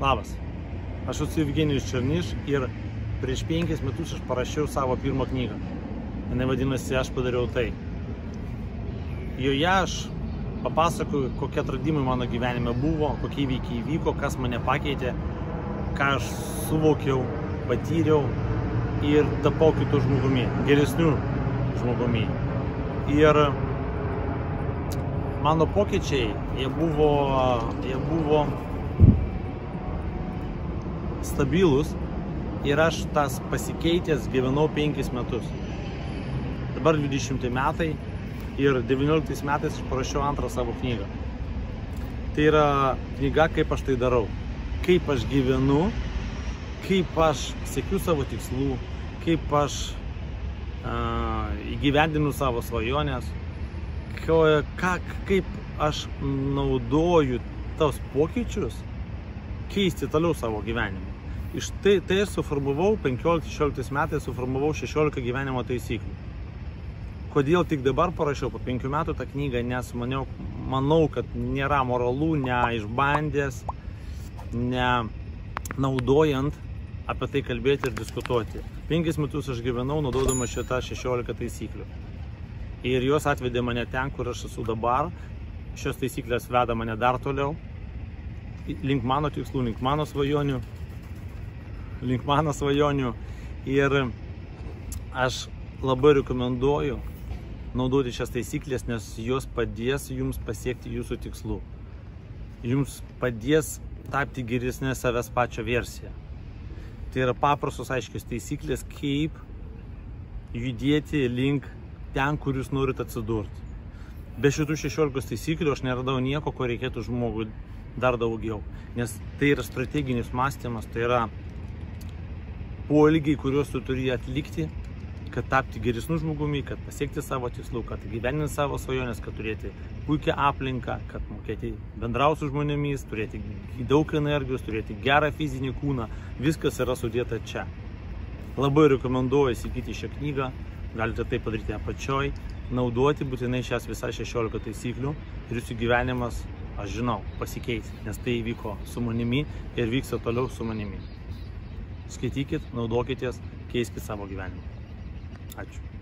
Labas, aš esu Evgenijus Černiš ir prieš penkis metus aš parašiau savo pirmą knygą. Jis vadinasi Aš padariau tai. Joje aš papasakoju, kokie atradimai mano gyvenime buvo, kokie įvykiai įvyko, kas mane pakeitė, ką aš suvokiau, patyriau ir tapau kitų žmogumi, geresnių žmogumi. Ir mano pokyčiai, jie buvo, jie buvo stabilus ir aš tas pasikeitęs gyvenau penkis metus. Dabar 20 metai ir 19 metais aš parašiau antrą savo knygą. Tai yra knyga, kaip aš tai darau, kaip aš gyvenu, kaip aš sėkiu savo tikslų, kaip aš uh, įgyvendinu savo svajonės, ką, kaip aš naudoju tos pokyčius keisti toliau savo gyvenimą. Iš tai, tai suformavau 15-16 metais, suformavau 16 gyvenimo taisyklių. Kodėl tik dabar parašiau po 5 metų tą knygą, nes maniau, manau, kad nėra moralų, neišbandęs, nenaudojant apie tai kalbėti ir diskutuoti. 5 metus aš gyvenau naudodama šitą 16 taisyklių. Ir jos atvedė mane ten, kur aš esu dabar. Šios taisyklės veda mane dar toliau, link mano tikslų, link mano svajonių, link mano svajonių. Ir aš labai rekomenduoju naudoti šias taisyklės, nes jos padės jums pasiekti jūsų tikslų. Jums padės tapti geresnė savęs pačio versija. Tai yra paprastos aiškios taisyklės, kaip judėti link ten, kur jūs norite atsidurti. Be šitų 16 taisyklių aš neradau nieko, ko reikėtų žmogui dar daugiau. Nes tai yra strateginis mąstymas, tai yra poelgiai, kuriuos tu turi atlikti, kad tapti geresniu žmogumi, kad pasiekti savo tikslų, kad gyveninti savo svajonės, kad turėti puikią aplinką, kad mokėti bendrauti su žmonėmis, turėti daug energijos, turėti gerą fizinį kūną. Viskas yra sudėta čia. Labai rekomenduoju įsigyti šią knygą, galite tai padaryti apačioj, naudoti būtinai šias visas 16 taisyklių ir jūsų gyvenimas aš žinau, pasikeis, nes tai įvyko su manimi ir vyksta toliau su manimi. Skaitykit, naudokitės, keiskit savo gyvenimą. Ačiū.